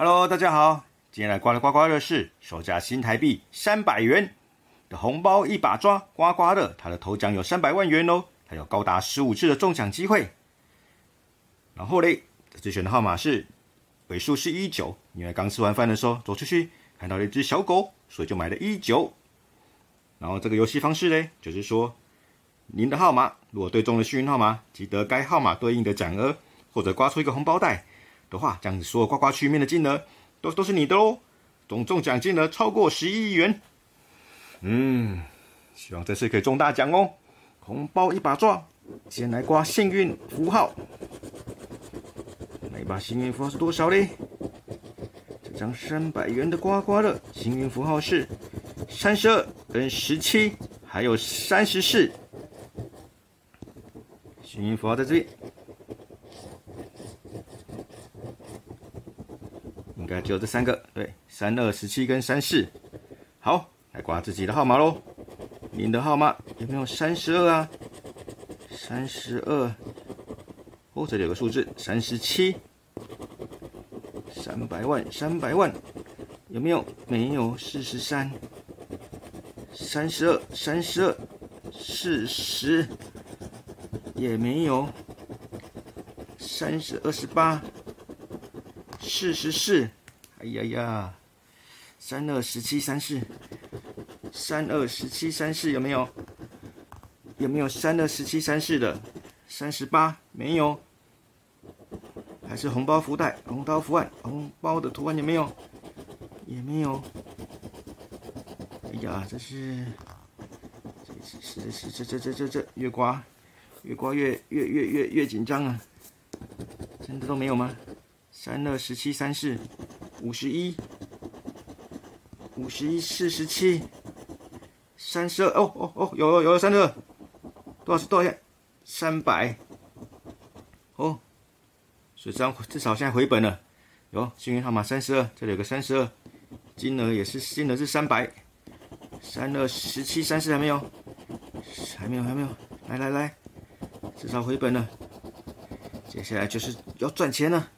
Hello，大家好，今天来刮的刮刮乐是售价新台币三百元的红包一把抓刮刮乐，它的头奖有三百万元哦，它有高达十五次的中奖机会。然后嘞，这选的号码是尾数是一九，因为刚吃完饭的时候走出去看到了一只小狗，所以就买了一九。然后这个游戏方式嘞，就是说您的号码如果对中了幸运号码，记得该号码对应的奖额或者刮出一个红包袋。的话，这样子所有刮刮区面的金额都都是你的喽，总中奖金额超过十一亿元。嗯，希望这次可以中大奖哦！红包一把抓，先来刮幸运符号。那一把幸运符号是多少嘞？这张三百元的刮刮乐，幸运符号是三十二跟十七，还有三十四。幸运符号在这里。该只有这三个，对，三二十七跟三四。好，来刮自己的号码喽。您的号码有没有三十二啊？三十二。哦，这里有个数字，三十七。三百万，三百万，有没有？没有，四十三。三十二，三十二，四十，也没有。三十二十八。四十四，哎呀呀，三二十七三四，三二十七三四有没有？有没有三二十七三四的？三十八没有，还是红包福袋、红包福案、红包的图案有没有？也没有。哎呀，这是，这是是这这这这这越刮越刮越越越越越紧张啊！真的都没有吗？三二十七三四五十一五十一四十七三十二哦哦哦有有有三十二多少多少钱？三百哦，所以这样至少现在回本了。有幸运号码三十二，这里有个三十二，金额也是金额是三百。三二十七三四还没有，还没有还没有，来来来，至少回本了。接下来就是要赚钱了。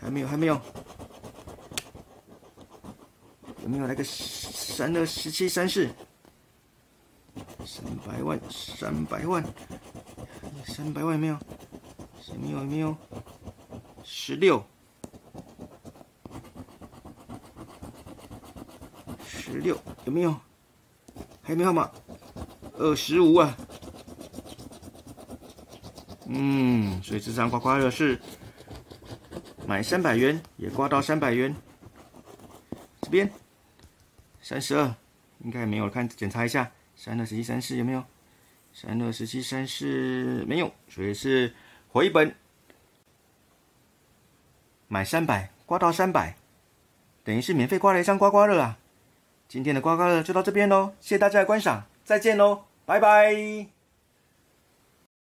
还没有，还没有，有没有来个三二十七三四？三百万，三百万，三百万有没有？有没有？有没有？十六，十六有没有？还没号码？二十五啊！嗯，所以这张刮刮乐是。买三百元也刮到三百元，这边三十二应该没有，看检查一下，三二十七三四有没有？三二十七三四没有，所以是回本。买三百刮到三百，等于是免费刮了一张刮刮乐啊！今天的刮刮乐就到这边喽，谢谢大家的观赏，再见喽，拜拜。